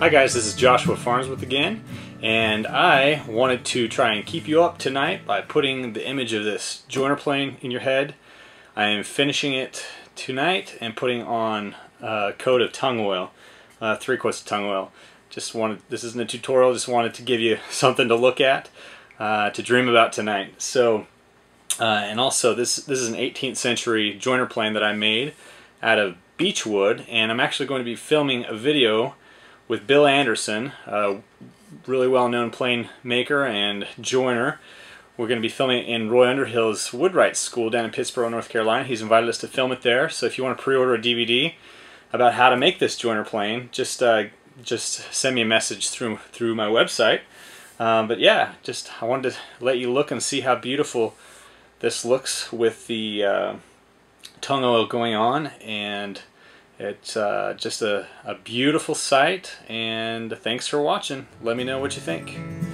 Hi guys, this is Joshua Farnsworth again, and I wanted to try and keep you up tonight by putting the image of this jointer plane in your head. I am finishing it tonight and putting on a coat of tung oil, uh, three quarts of tung oil. Just wanted, this isn't a tutorial, just wanted to give you something to look at, uh, to dream about tonight. So, uh, and also this, this is an 18th century jointer plane that I made out of beech wood, and I'm actually going to be filming a video with Bill Anderson, a really well-known plane maker and joiner. We're going to be filming in Roy Underhill's Woodwright School down in Pittsboro, North Carolina. He's invited us to film it there, so if you want to pre-order a DVD about how to make this jointer plane, just uh, just send me a message through through my website. Um, but yeah, just I wanted to let you look and see how beautiful this looks with the uh, tung oil going on and it's uh, just a, a beautiful sight, and thanks for watching. Let me know what you think.